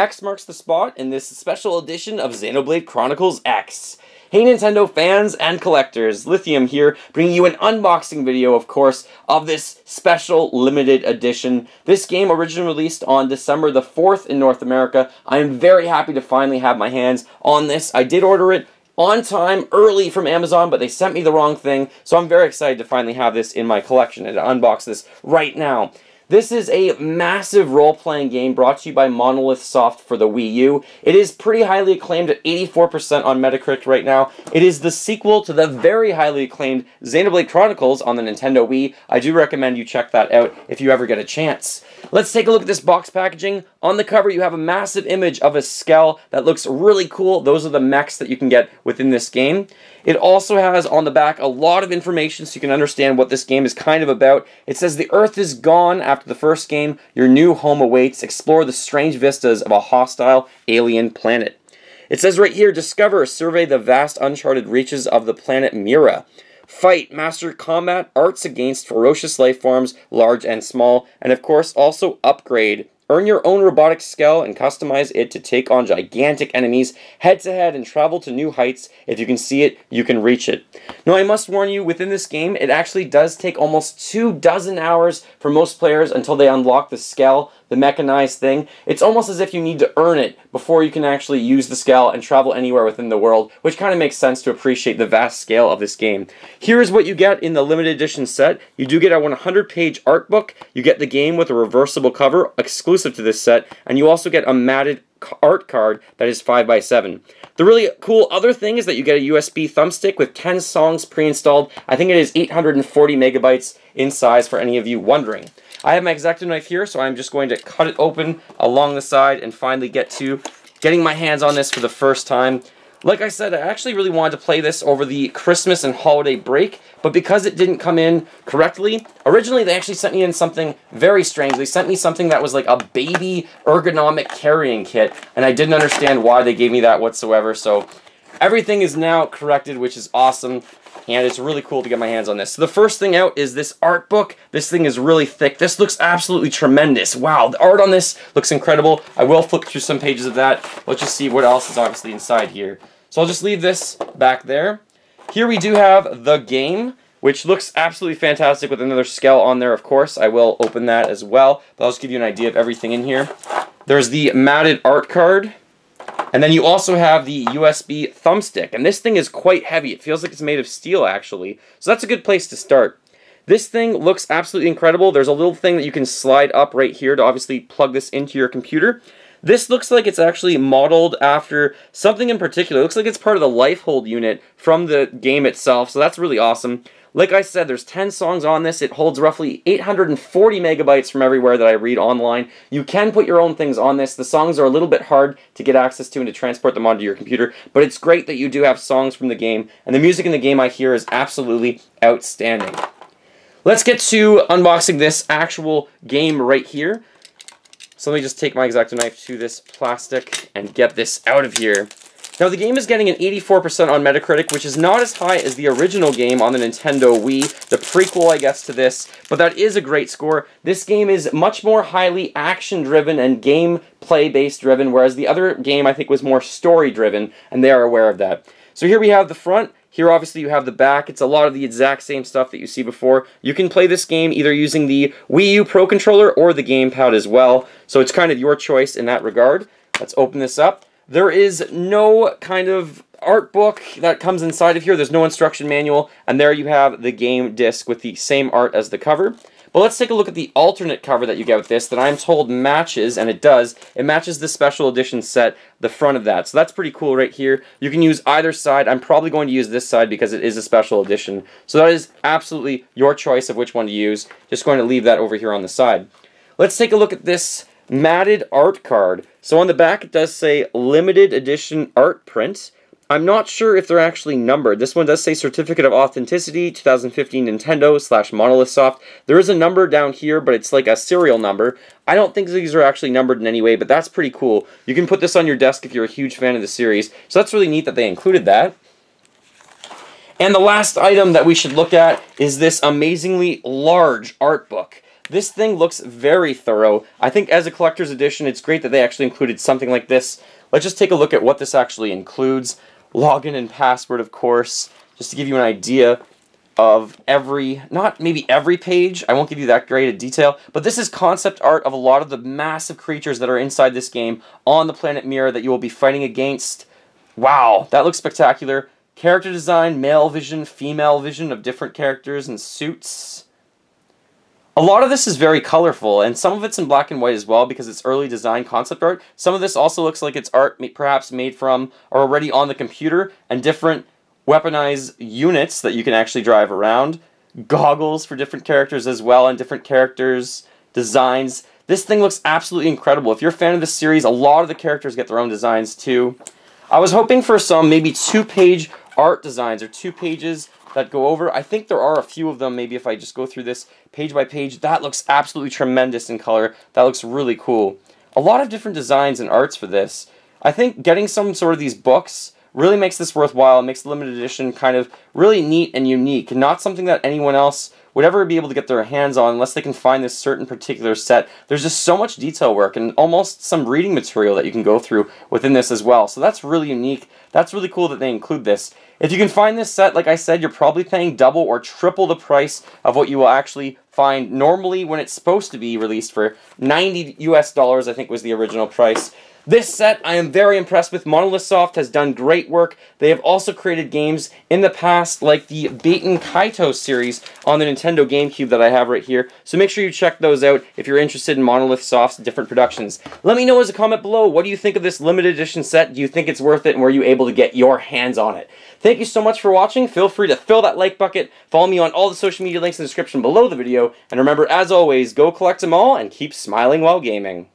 X marks the spot in this special edition of Xenoblade Chronicles X. Hey Nintendo fans and collectors, Lithium here, bringing you an unboxing video, of course, of this special limited edition. This game originally released on December the 4th in North America. I am very happy to finally have my hands on this. I did order it on time, early from Amazon, but they sent me the wrong thing, so I'm very excited to finally have this in my collection and to unbox this right now. This is a massive role-playing game brought to you by Monolith Soft for the Wii U. It is pretty highly acclaimed at 84% on Metacritic right now. It is the sequel to the very highly acclaimed Xenoblade Chronicles on the Nintendo Wii. I do recommend you check that out if you ever get a chance. Let's take a look at this box packaging. On the cover, you have a massive image of a Skell that looks really cool. Those are the mechs that you can get within this game. It also has on the back a lot of information so you can understand what this game is kind of about. It says the Earth is gone after the first game. Your new home awaits. Explore the strange vistas of a hostile alien planet. It says right here, discover, survey the vast uncharted reaches of the planet Mira. Fight, master combat, arts against ferocious life forms, large and small, and of course also upgrade Earn your own robotic Skell and customize it to take on gigantic enemies head to head and travel to new heights. If you can see it, you can reach it. Now, I must warn you, within this game, it actually does take almost two dozen hours for most players until they unlock the Skell the mechanized thing, it's almost as if you need to earn it before you can actually use the Skell and travel anywhere within the world, which kind of makes sense to appreciate the vast scale of this game. Here is what you get in the limited edition set. You do get a 100-page art book, you get the game with a reversible cover exclusive to this set, and you also get a matted art card that is 5x7. The really cool other thing is that you get a USB thumbstick with 10 songs pre-installed. I think it is 840 megabytes in size for any of you wondering. I have my X-Acto knife here, so I'm just going to cut it open along the side and finally get to getting my hands on this for the first time. Like I said, I actually really wanted to play this over the Christmas and holiday break, but because it didn't come in correctly, originally they actually sent me in something very strange. They sent me something that was like a baby ergonomic carrying kit, and I didn't understand why they gave me that whatsoever, so everything is now corrected, which is awesome and it's really cool to get my hands on this. So the first thing out is this art book. This thing is really thick. This looks absolutely tremendous. Wow, the art on this looks incredible. I will flip through some pages of that. Let's just see what else is obviously inside here. So I'll just leave this back there. Here we do have the game, which looks absolutely fantastic with another Skell on there, of course. I will open that as well, but I'll just give you an idea of everything in here. There's the matted art card. And then you also have the USB thumbstick, and this thing is quite heavy. It feels like it's made of steel, actually. So that's a good place to start. This thing looks absolutely incredible. There's a little thing that you can slide up right here to obviously plug this into your computer. This looks like it's actually modeled after something in particular. It looks like it's part of the Lifehold unit from the game itself, so that's really awesome. Like I said, there's 10 songs on this. It holds roughly 840 megabytes from everywhere that I read online. You can put your own things on this. The songs are a little bit hard to get access to and to transport them onto your computer, but it's great that you do have songs from the game, and the music in the game I hear is absolutely outstanding. Let's get to unboxing this actual game right here. So let me just take my X-Acto knife to this plastic and get this out of here. Now, the game is getting an 84% on Metacritic, which is not as high as the original game on the Nintendo Wii, the prequel, I guess, to this, but that is a great score. This game is much more highly action-driven and gameplay-based driven, whereas the other game, I think, was more story-driven, and they are aware of that. So here we have the front. Here, obviously, you have the back. It's a lot of the exact same stuff that you see before. You can play this game either using the Wii U Pro Controller or the gamepad as well, so it's kind of your choice in that regard. Let's open this up. There is no kind of art book that comes inside of here. There's no instruction manual. And there you have the game disc with the same art as the cover. But let's take a look at the alternate cover that you get with this that I'm told matches, and it does. It matches the special edition set, the front of that. So that's pretty cool right here. You can use either side. I'm probably going to use this side because it is a special edition. So that is absolutely your choice of which one to use. Just going to leave that over here on the side. Let's take a look at this matted art card. So on the back it does say limited edition art print. I'm not sure if they're actually numbered. This one does say Certificate of Authenticity 2015 Nintendo slash Monolith Soft. There is a number down here, but it's like a serial number. I don't think these are actually numbered in any way, but that's pretty cool. You can put this on your desk if you're a huge fan of the series. So that's really neat that they included that. And the last item that we should look at is this amazingly large art book. This thing looks very thorough. I think as a collector's edition, it's great that they actually included something like this. Let's just take a look at what this actually includes. Login and password, of course, just to give you an idea of every, not maybe every page, I won't give you that great a detail, but this is concept art of a lot of the massive creatures that are inside this game on the planet Mira that you will be fighting against. Wow, that looks spectacular. Character design, male vision, female vision of different characters and suits. A lot of this is very colorful, and some of it's in black and white as well because it's early design concept art. Some of this also looks like it's art perhaps made from or already on the computer, and different weaponized units that you can actually drive around. Goggles for different characters as well, and different characters' designs. This thing looks absolutely incredible. If you're a fan of this series, a lot of the characters get their own designs too. I was hoping for some maybe two-page art designs or two pages that go over. I think there are a few of them, maybe if I just go through this page by page. That looks absolutely tremendous in color. That looks really cool. A lot of different designs and arts for this. I think getting some sort of these books really makes this worthwhile. It makes the limited edition kind of really neat and unique. Not something that anyone else would ever be able to get their hands on unless they can find this certain particular set. There's just so much detail work and almost some reading material that you can go through within this as well. So that's really unique. That's really cool that they include this. If you can find this set, like I said, you're probably paying double or triple the price of what you will actually find normally when it's supposed to be released for 90 US dollars, I think was the original price. This set I am very impressed with. Monolith Soft has done great work. They have also created games in the past like the Baten Kaito series on the Nintendo GameCube that I have right here. So make sure you check those out if you're interested in Monolith Soft's different productions. Let me know as a comment below, what do you think of this limited edition set? Do you think it's worth it and were you able to get your hands on it? Thank you so much for watching. Feel free to fill that like bucket. Follow me on all the social media links in the description below the video. And remember, as always, go collect them all and keep smiling while gaming.